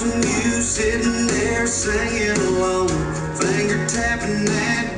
watching you sitting there singing alone, finger tapping that